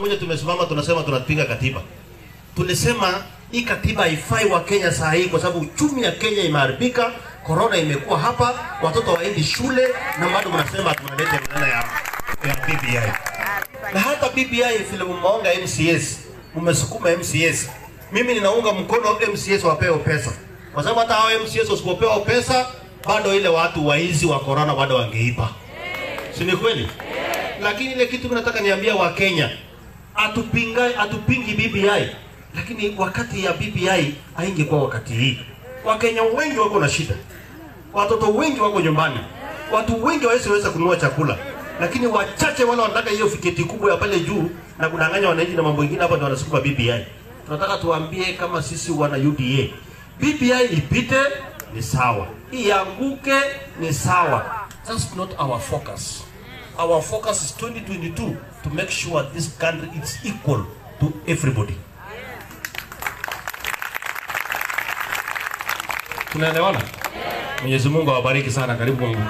moja tumesimama tunasema tunapinga katiba. Tulisema hii katiba haifai wa Kenya saa hii kwa sababu uchumi ya Kenya imeharibika, corona imekuwa hapa, watoto waendi shule na bado mnasema tunaleta maana ya, ya BBI. Na hata BBI vile mmeonga MCS, mmesukuma MCS. Mimi ninaunga mkono MCS wapewe pesa. Kwa sababu hata hao MCS wasipopewa pesa bado ile watu waizi wa corona bado wangeipa. Si ni kweli? Lakini ile kitu nataka niambia wa Kenya, atupinga atupingi BBI, lakini wakati ya BBI haingekuwa wakati hii. Wakenya wengi wako na shida, watoto wengi wako nyumbani, watu wengi hawawezi kununua chakula, lakini wachache wale wanataka hiyo fiketi kubwa ya pale juu na kudanganya wananchi na mambo mengine, hapa ndio wanasukuma BBI. Tunataka tuambie kama sisi wana UDA, BBI ipite ni sawa, ianguke ni sawa. That's not our focus. Our focus is 2022 to make sure this country is equal to everybody. Tunaelewana? Mwenyezi Mungu awabariki sana. Karibu Mungu.